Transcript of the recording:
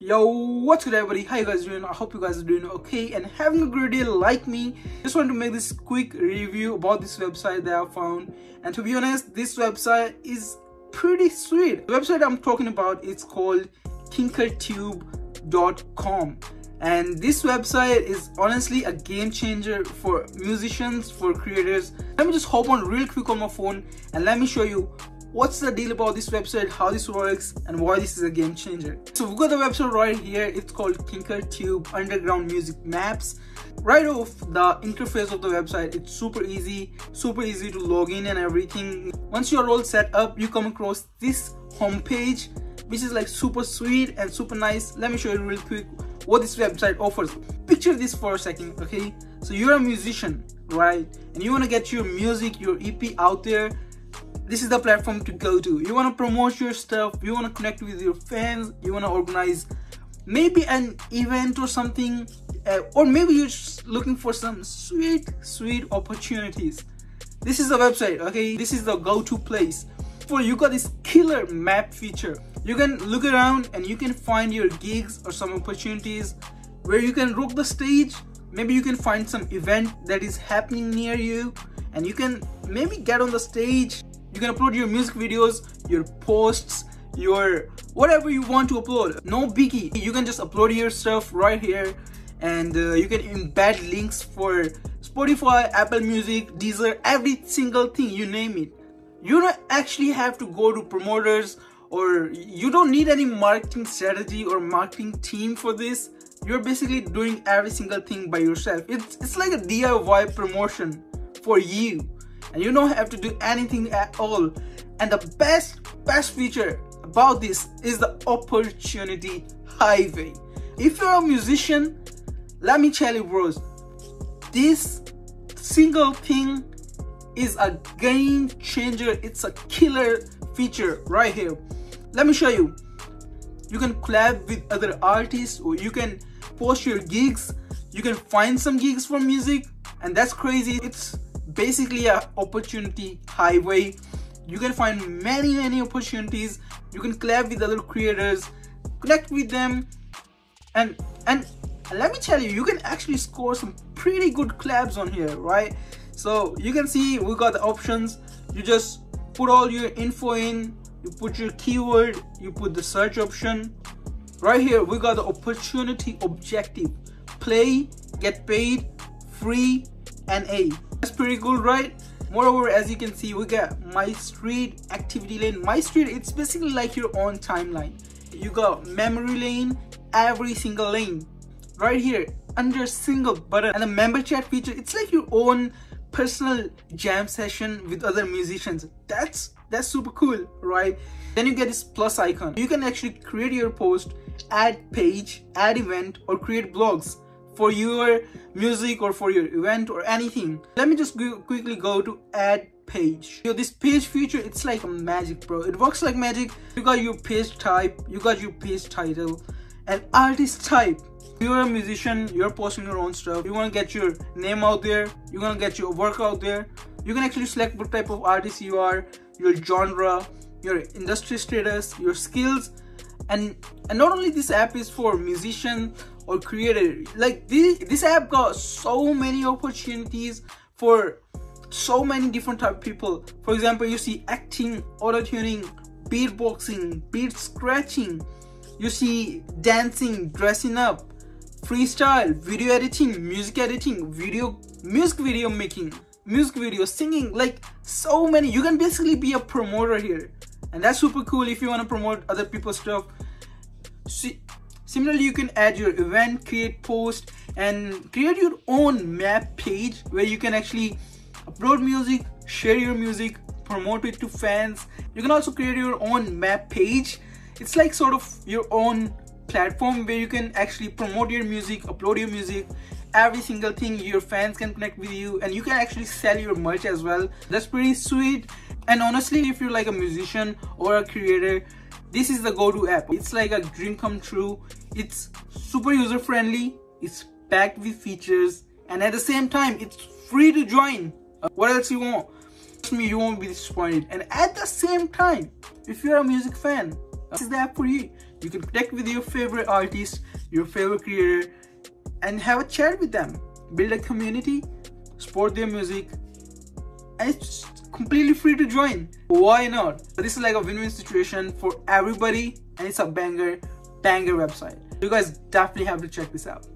Yo, what's good everybody? How you guys doing? I hope you guys are doing okay and having a great day like me. Just want to make this quick review about this website that I found. And to be honest, this website is pretty sweet. The website I'm talking about is called KinerkTube.com and this website is honestly a game changer for musicians for creators let me just hop on real quick on my phone and let me show you what's the deal about this website how this works and why this is a game changer? So we've got the website right here. It's called KinerkTube underground music maps. Right off the interface of the website it's super easy super easy to log in and everything. Once you're all set up you come across this homepage which is like super sweet and super nice. Let me show you real quick what this website offers. Picture this for a second okay? So you're a musician right? And you want to get your music your ep out there this is the platform to go to. You want to promote your stuff you want to connect with your fans you want to organize maybe an event or something uh, or maybe you're looking for some sweet sweet opportunities. This is the website okay? This is the go-to place. For you got this killer map feature. You can look around and you can find your gigs or some opportunities where you can rock the stage. Maybe you can find some event that is happening near you and you can maybe get on the stage you can upload your music videos your posts your whatever you want to upload. No biggie. You can just upload your stuff right here and uh, you can embed links for spotify apple music deezer every single thing you name it. You don't actually have to go to promoters or you don't need any marketing strategy or marketing team for this. You're basically doing every single thing by yourself. It's it's like a diy promotion for you and you don't have to do anything at all. And the best best feature about this is the opportunity highway. If you're a musician let me tell you bros this single thing is a game changer. It's a killer feature right here. Let me show you. You can collab with other artists or you can post your gigs. You can find some gigs for music and that's crazy. It's basically a opportunity highway. You can find many many opportunities. You can collab with other creators connect with them and and let me tell you you can actually score some pretty good collabs on here right? So you can see we got the options. You just put all your info in you put your keyword you put the search option. Right here we got the opportunity objective. Play get paid free and a pretty good right? Moreover as you can see we got my street activity lane. My street it's basically like your own timeline. You got memory lane every single lane. Right here under single button. And the member chat feature it's like your own personal jam session with other musicians. That's that's super cool right? Then you get this plus icon. You can actually create your post add page add event or create blogs for your music or for your event or anything let me just quickly go to add page. Know, this page feature it's like magic bro. It works like magic. You got your page type you got your page title and artist type. You're a musician you're posting your own stuff. You want to get your name out there you want to get your work out there. You can actually select what type of artist you are your genre your industry status your skills. And and not only this app is for musician or creator like this this app got so many opportunities for so many different type of people for example you see acting auto tuning beatboxing beat scratching you see dancing dressing up freestyle, video editing, music editing, video, music video making, music video, singing, like so many. You can basically be a promoter here. And that's super cool if you want to promote other people's stuff. See, similarly, you can add your event, create post, and create your own map page where you can actually upload music, share your music, promote it to fans. You can also create your own map page. It's like sort of your own platform where you can actually promote your music upload your music. Every single thing your fans can connect with you and you can actually sell your merch as well. That's pretty sweet. And honestly if you're like a musician or a creator this is the go-to app. It's like a dream come true it's super user friendly it's packed with features and at the same time it's free to join uh, what else you want Trust me you won't be disappointed and at the same time if you're a music fan this is the app for you You can connect with your favorite artist, your favorite creator, and have a chat with them. Build a community, support their music, and it's completely free to join. Why not? This is like a win-win situation for everybody, and it's a banger, banger website. You guys definitely have to check this out.